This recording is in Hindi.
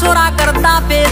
चोरा करता पेश पे